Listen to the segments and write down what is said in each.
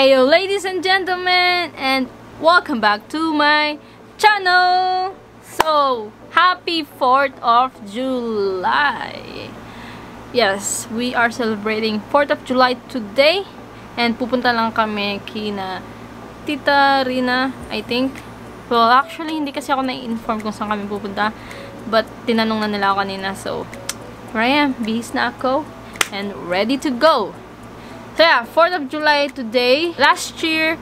Ayo ladies and gentlemen and welcome back to my channel! So, happy 4th of July! Yes, we are celebrating 4th of July today and pupunta lang kami kina Tita Rina, I think. Well, actually, hindi kasi ako na-inform kung saan kami pupunta but tinanong na nila ako kanina so, here I am, bihis na ako and ready to go! So yeah, 4th of July today. Last year,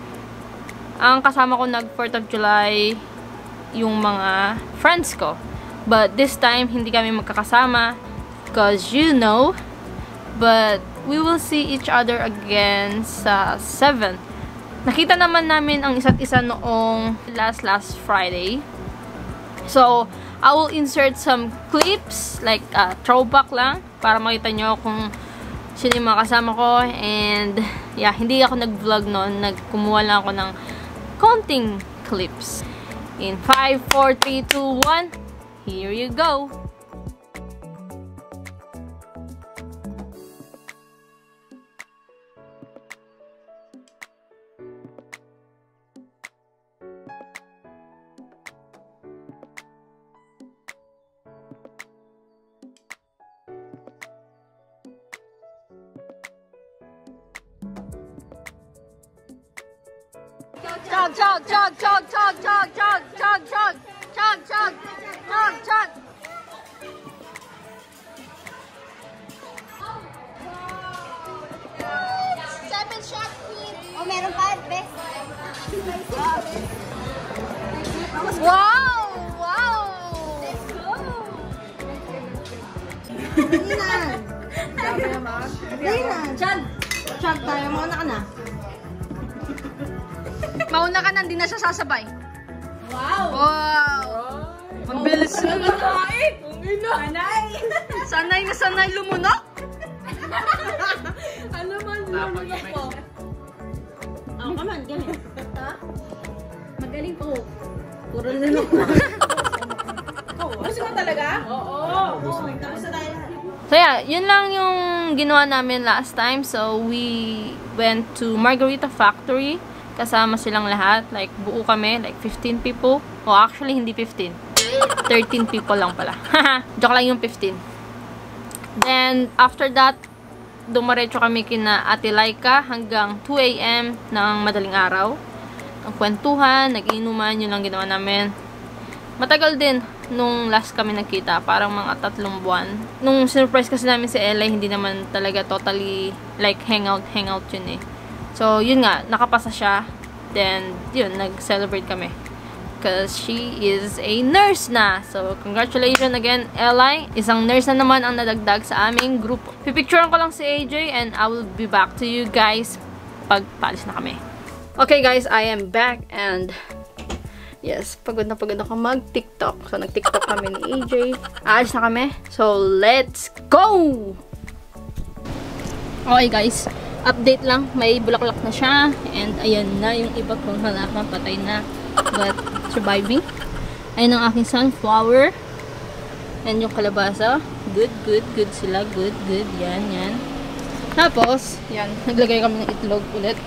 ang kasama ko nag 4th of July yung mga friends ko. But this time, hindi kami magkakasama because you know. But we will see each other again sa 7. Nakita naman namin ang isa't isa noong last last Friday. So, I will insert some clips, like uh, throwback lang, para makita nyo kung sino yung mga kasama ko. And, yeah, hindi ako nag-vlog noon. Nagkumuha lang ako ng counting clips. In 5, 4, 3, 2, 1, here you go! Chug, chug, chug, chug, chug, chug, chug, chug, chug, chug, chug, chug, chug. Seven shot queen. Oh, meron pa, best. Wow! Wow! Dinan. Dinan. Chad. Chad tayo. Mauna ka na. Mauna ka na, hindi na siya sasabay. Wow. Wow! Ang bilis na. Anay. Sanay na sanay lumunok. Ano man lumulok ko? Ako ka man, galing. Ha? Magaling ko. Puro lunok na. Oh, gusto mo talaga? Oo. Tayo. So yeah, yun lang yung ginawa namin last time. So we went to Margarita Factory. Kasama silang lahat. Like buo kami. Like 15 people. Oh, actually hindi 15. 13 people lang pala. Joke lang yung 15. Then, after that, dumaretso kami kina Ate Laika hanggang 2 a.m. ng madaling araw. Ang kwentuhan, nag-inuman, yun lang ginawa namin. Matagal din nung last kami nagkita, parang mga tatlong buwan. Nung surprise kasi namin si Ella, hindi naman talaga totally like hangout, hangout yun eh. So, yun nga, nakapasa siya. Then, yun, nag-celebrate kami. Because she is a nurse na. So, congratulations again, Eli. Isang nurse na naman ang nadagdag sa aming grupo. Pipicturean ko lang si AJ and I will be back to you guys pag palis na kami. Okay guys, I am back and yes, pagod na pagod ako mag-TikTok. So, nag-TikTok kami ni AJ. Aalis na kami. So, let's go! Okay guys, update lang. May bulaklak na siya. And ayan na yung iba kong halaman. Patay na. But surviving. Ayan ang aking sunflower. And yung kalabasa. Good, good, good sila. Good, good. Yan, yan. Tapos, yan. Naglagay kami ng itlog ulit.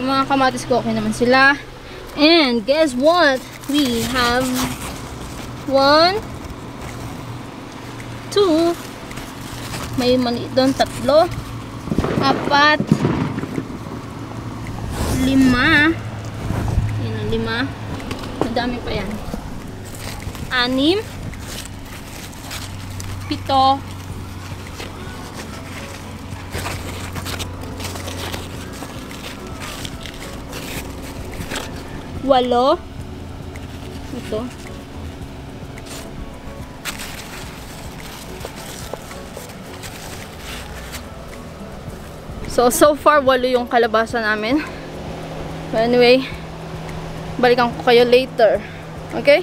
Yung mga kamatis ko, okay naman sila. And guess what? We have one, two, may maliit doon, tatlo, apat, lima, yun ang lima, madami pa yan, anim, pito, walo, ito, So, so far, walo yung kalabasa namin. But anyway, balikan ko kayo later. Okay?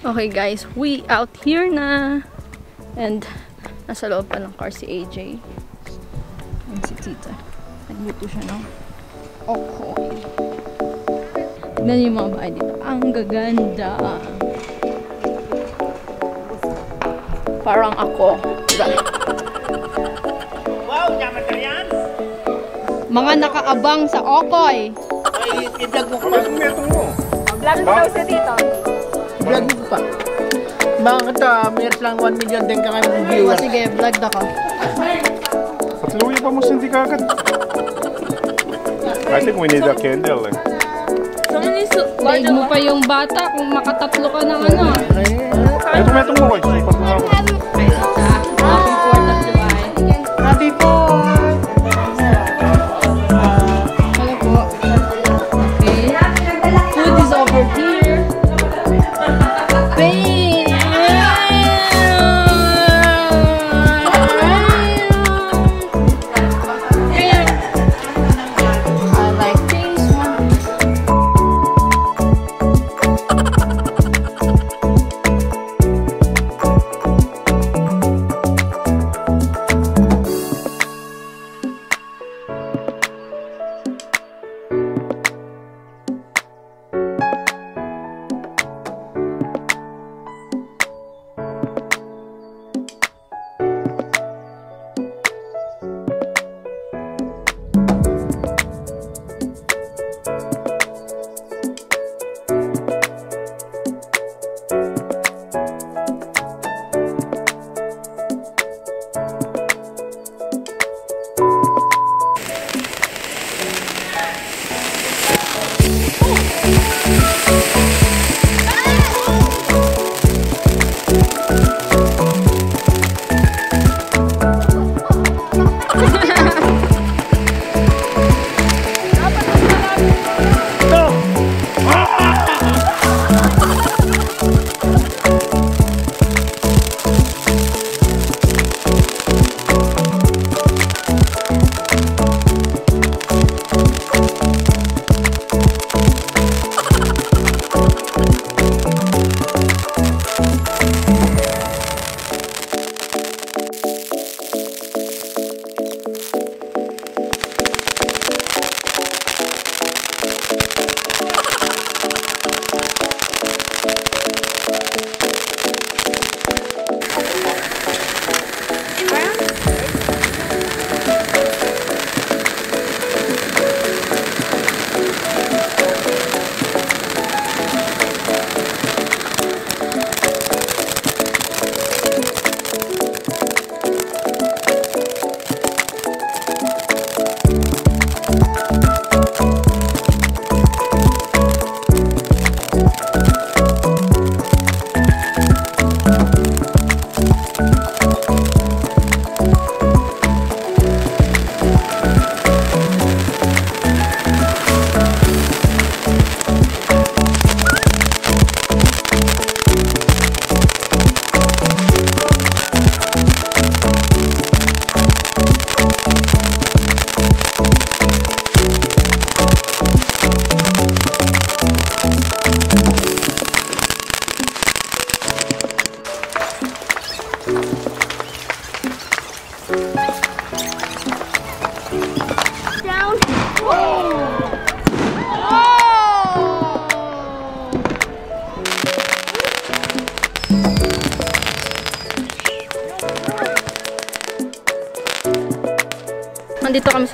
Okay guys, we out here na. And, nasa loob pa ng car si AJ. And si Tita. Nagluto siya ng okoy. Tignan niyo yung mga bahay dito. Ang gaganda. Parang ako. Diba? Mga nakaabang sa Okoy. Ay, idag mo pa. Mo. Vlog mo daw siya dito. Vlog mo pa. Bakit ah, mayroon lang 1 million din ka kami O viewers. sige, vlog na ko. Patluya pa mo hindi kagad. I think we need a candle eh. Daig mo pa yung bata kung makatatlo ka ng ano. Meto meto mo guys.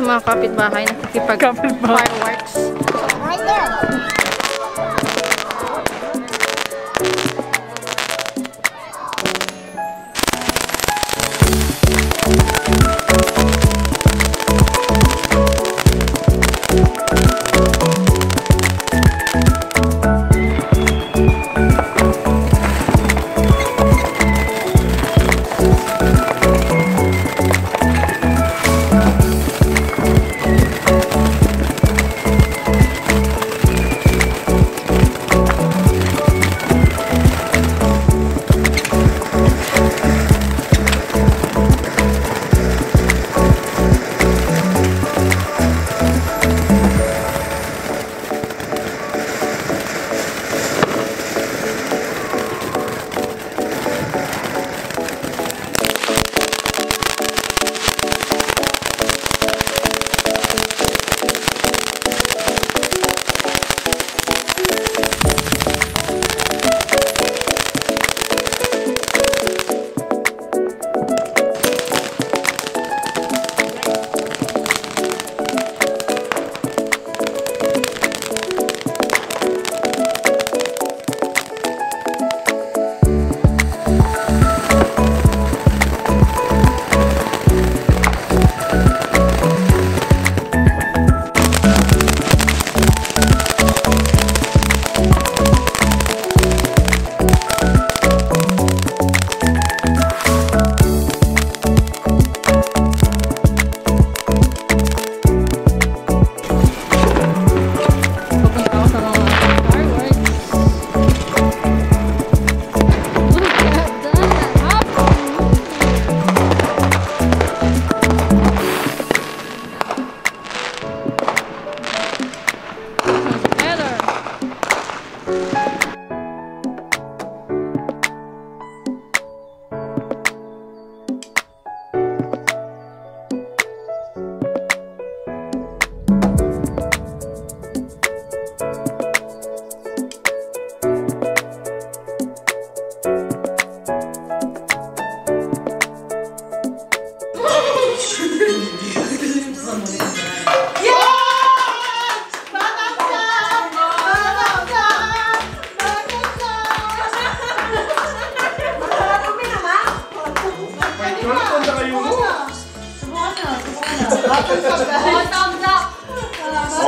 Mga kapitbahay nakikipag fireworks. Right there.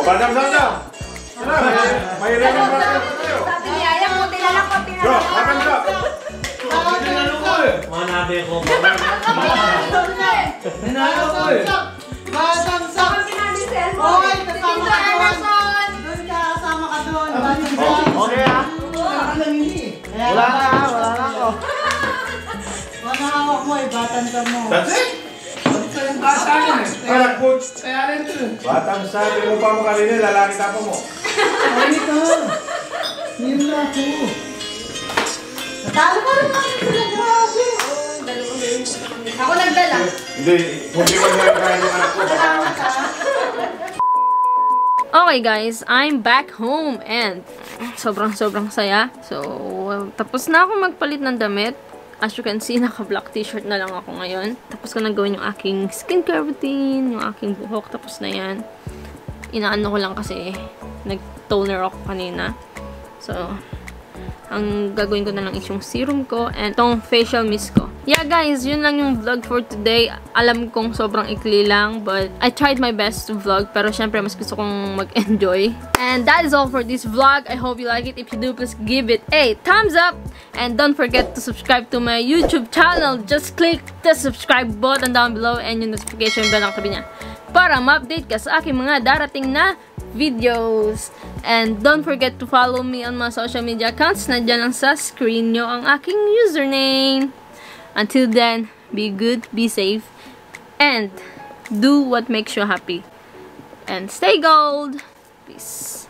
Oh, badam sana. Wala, may, may ready ba tayo? Sabi ni Aya, kunti na lang, kunti na Yo, lang. badam sa. Manabe ko. Nanalo ko eh. Si Elmo. Tito Emerson! Doon ka, kasama ka doon. Okay ah. Wala na ah, wala na ako. Mga hawak mo, ibatan mo. That's it. Bata yan eh. Anak po. Kaya rin ito eh. Batang sabi mo pa mo kanina, lalaki tapo mo. Ay, ito. Yun na ako. Talo pa rin kami sila, grabe. Ako nagdala. Hindi, hindi mo na kaya yung anak ko. Okay guys, I'm back home and sobrang sobrang saya. So, tapos na ako magpalit ng damit. As you can see, naka-black t-shirt na lang ako ngayon. Tapos ko na gawin yung aking skincare routine, yung aking buhok. Tapos na yan. Inaano ko lang kasi nag-toner ako kanina. So, ang gagawin ko na lang is yung serum ko and tong facial mist ko. Yeah guys, yun lang yung vlog for today. Alam kong sobrang ikli lang but I tried my best to vlog pero syempre mas gusto kong mag-enjoy. And that is all for this vlog. I hope you like it. If you do, please give it a thumbs up and don't forget to subscribe to my YouTube channel. Just click the subscribe button down below and yung notification bell ang tabi niya para ma-update ka sa aking mga darating na videos. And don't forget to follow me on my social media accounts. Nandiyan lang sa screen nyo ang aking username. Until then, be good, be safe, and do what makes you happy. And stay gold! Peace.